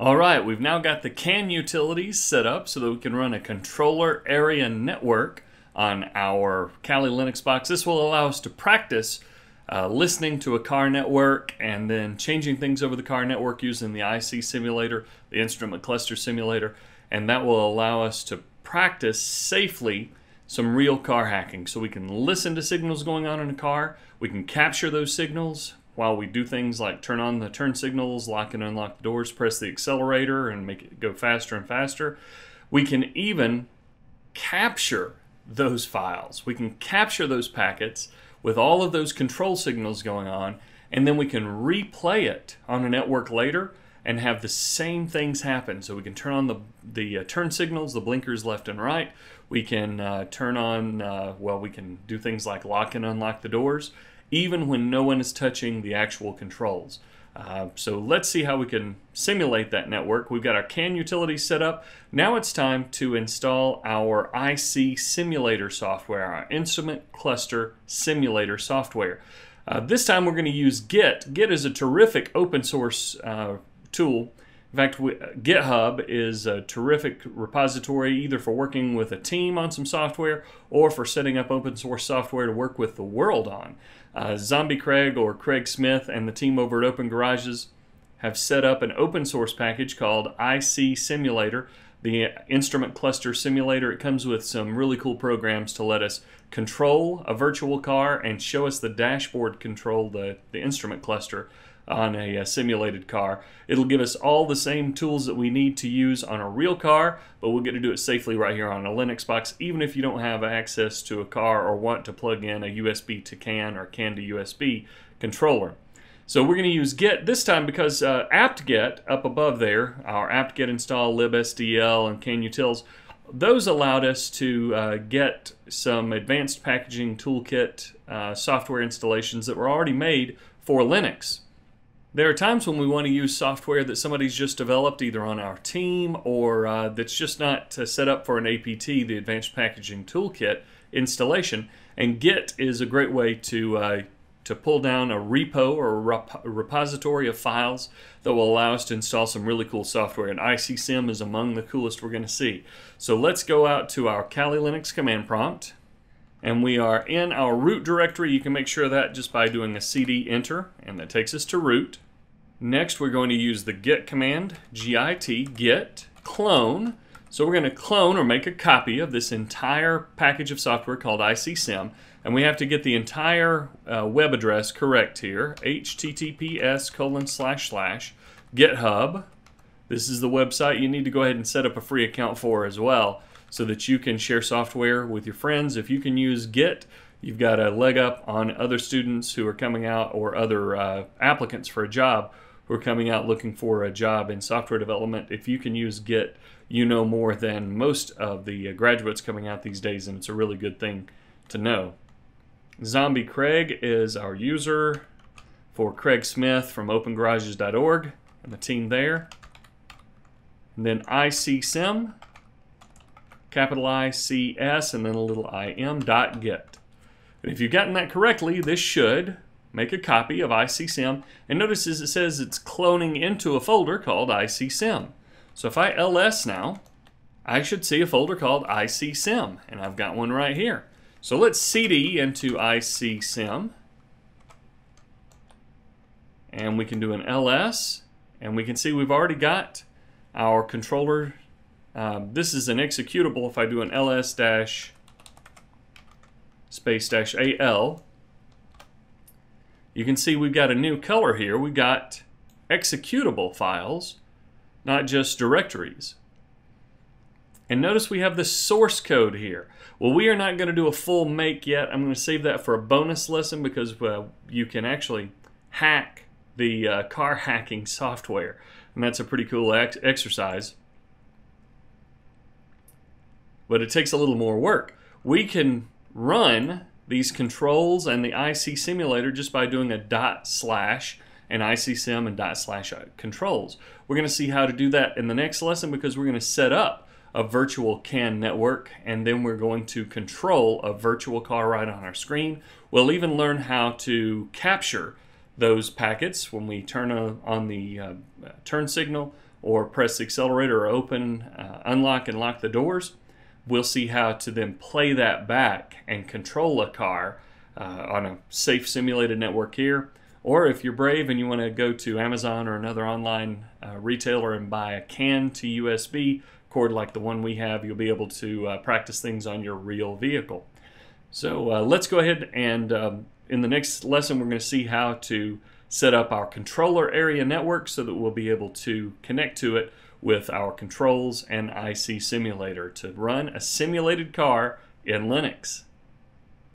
All right, we've now got the CAN utilities set up so that we can run a controller area network on our Kali Linux box. This will allow us to practice uh, listening to a car network and then changing things over the car network using the IC simulator, the instrument cluster simulator, and that will allow us to practice safely some real car hacking. So we can listen to signals going on in a car, we can capture those signals, while we do things like turn on the turn signals, lock and unlock the doors, press the accelerator, and make it go faster and faster. We can even capture those files. We can capture those packets with all of those control signals going on, and then we can replay it on a network later and have the same things happen. So we can turn on the, the uh, turn signals, the blinkers left and right. We can uh, turn on, uh, well, we can do things like lock and unlock the doors even when no one is touching the actual controls. Uh, so let's see how we can simulate that network. We've got our CAN utility set up. Now it's time to install our IC simulator software, our instrument cluster simulator software. Uh, this time we're going to use Git. Git is a terrific open source uh, tool in fact, we, GitHub is a terrific repository either for working with a team on some software or for setting up open source software to work with the world on. Uh, Zombie Craig or Craig Smith and the team over at Open Garages have set up an open source package called IC Simulator, the instrument cluster simulator. It comes with some really cool programs to let us control a virtual car and show us the dashboard control the, the instrument cluster on a, a, simulated car. It'll give us all the same tools that we need to use on a real car, but we'll get to do it safely right here on a Linux box, even if you don't have access to a car or want to plug in a USB to CAN or CAN to USB controller. So we're going to use Git this time because uh, apt-get up above there, our apt-get install libsdl and CAN utils, those allowed us to uh, get some advanced packaging toolkit uh, software installations that were already made for Linux. There are times when we want to use software that somebody's just developed either on our team or uh, that's just not uh, set up for an APT, the Advanced Packaging Toolkit installation. And Git is a great way to, uh, to pull down a repo or a, rep repository of files that will allow us to install some really cool software. And ICSim is among the coolest we're going to see. So let's go out to our Kali Linux command prompt and we are in our root directory. You can make sure that just by doing a cd enter, and that takes us to root. Next, we're going to use the git command, git, git clone. So we're going to clone or make a copy of this entire package of software called ICSim, and we have to get the entire uh, web address correct here, https colon slash slash github. This is the website you need to go ahead and set up a free account for as well so that you can share software with your friends. If you can use Git, you've got a leg up on other students who are coming out or other uh, applicants for a job who are coming out looking for a job in software development. If you can use Git, you know more than most of the uh, graduates coming out these days, and it's a really good thing to know. Zombie Craig is our user for Craig Smith from OpenGarages.org and the team there. And then ICSim capital I, C, S, and then a little im dot git. And if you've gotten that correctly, this should make a copy of ICSim. And notice as it says it's cloning into a folder called ICSim. So if I ls now, I should see a folder called ICSim, and I've got one right here. So let's cd into ICSim, and we can do an ls, and we can see we've already got our controller um, this is an executable if I do an ls dash space dash al. You can see we've got a new color here. We've got executable files, not just directories. And notice we have the source code here. Well, we are not going to do a full make yet. I'm going to save that for a bonus lesson because uh, you can actually hack the uh, car hacking software. And that's a pretty cool ex exercise but it takes a little more work. We can run these controls and the IC simulator just by doing a dot slash and ICSim and dot slash controls. We're going to see how to do that in the next lesson because we're going to set up a virtual CAN network and then we're going to control a virtual car right on our screen. We'll even learn how to capture those packets when we turn on the uh, turn signal or press the accelerator or open, uh, unlock, and lock the doors, we'll see how to then play that back and control a car uh, on a safe simulated network here. Or if you're brave and you want to go to Amazon or another online uh, retailer and buy a CAN to USB cord like the one we have, you'll be able to uh, practice things on your real vehicle. So uh, let's go ahead and um, in the next lesson, we're going to see how to set up our controller area network so that we'll be able to connect to it with our controls and IC simulator to run a simulated car in Linux.